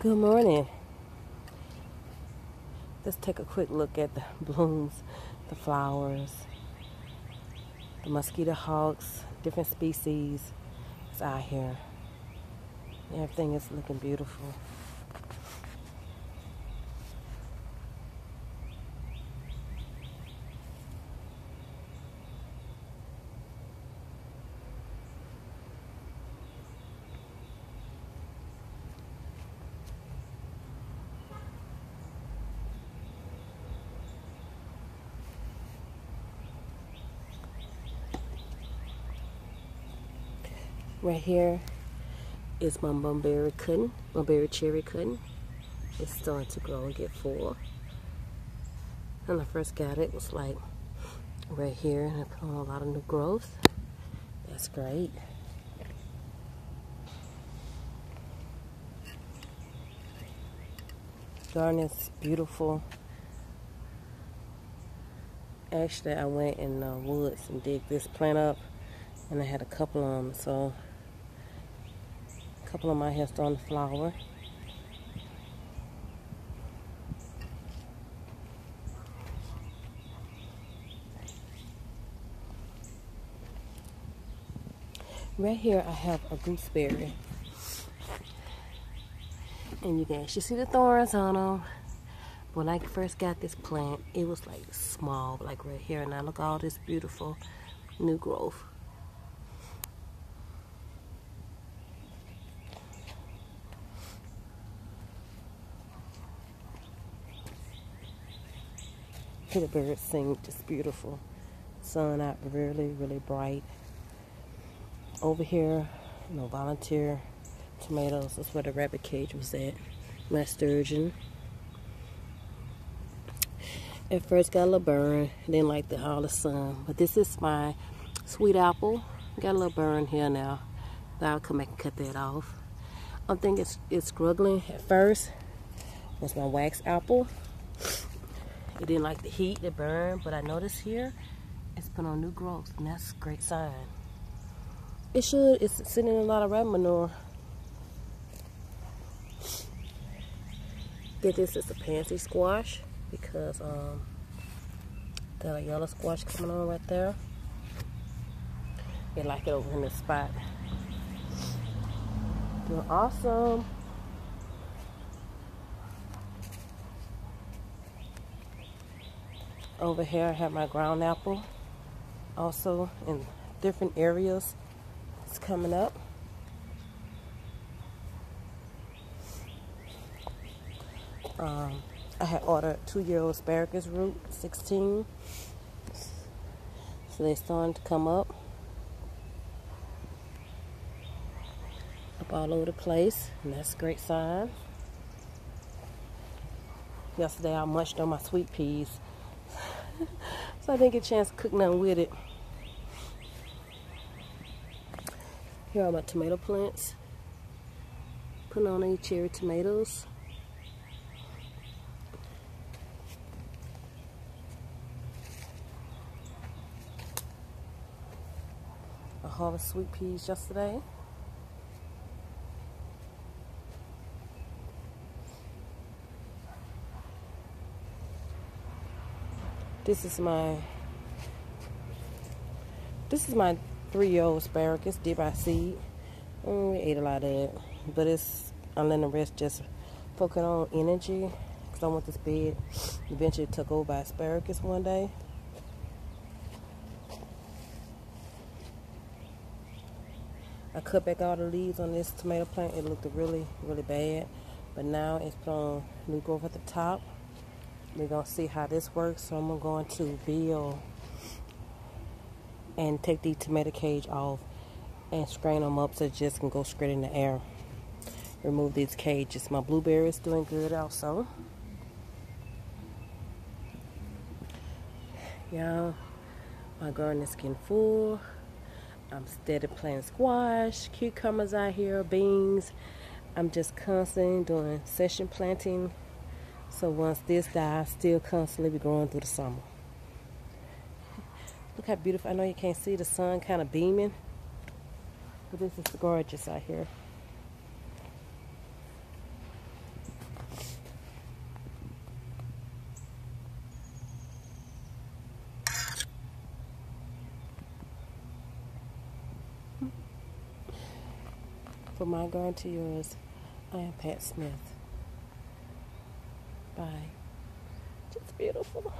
Good morning. Let's take a quick look at the blooms, the flowers, the mosquito hawks, different species. It's out here. Everything is looking beautiful. Right here is my mulberry cutting, mulberry cherry cutting. It's starting to grow and get full. When I first got it, it was like right here, and I put on a lot of new growth. That's great. Garden is beautiful. Actually, I went in the uh, woods and dig this plant up, and I had a couple of them, so a couple of my hair starting to flower. Right here I have a gooseberry. And you can actually see the thorns on them. When I first got this plant, it was like small, like right here. And now look at all this beautiful new growth. Hear the birds sing, just beautiful. Sun out really, really bright. Over here, you know, volunteer tomatoes. That's where the rabbit cage was at. My sturgeon. At first got a little burn, then like the all the sun. But this is my sweet apple. Got a little burn here now. I'll come back and cut that off. I think it's it's struggling at first. Was my wax apple. It didn't like the heat, the burned, but I noticed here it's put on new growth, and that's a great sign. It should, it's in a lot of rat manure. This is a pansy squash because um, a yellow squash coming on right there. They like it over in this spot. Doing awesome. Over here I have my ground apple. Also in different areas. It's coming up. Um, I had ordered two-year-old asparagus root, 16. So they're starting to come up. Up all over the place, and that's a great sign. Yesterday I munched on my sweet peas so I didn't get a chance to cook nothing with it. Here are my tomato plants. Putting on these cherry tomatoes. I harvested sweet peas yesterday. This is my this is my three-year-old asparagus did by seed. Mm, we ate a lot of it, but it's I'm letting the rest just focus on energy because I want this bed eventually took over by asparagus one day. I cut back all the leaves on this tomato plant. It looked really, really bad, but now it's on new growth at the top. We're going to see how this works. So I'm going to build and take the tomato cage off and strain them up so it just can go straight in the air. Remove these cages. My blueberry is doing good also. Yeah, my garden is getting full. I'm steady planting squash, cucumbers out here, beans. I'm just constantly doing succession planting so once this dies, still constantly be growing through the summer. Look how beautiful. I know you can't see the sun kind of beaming. But this is gorgeous out here. From my garden to yours, I am Pat Smith. Bye. Just beautiful.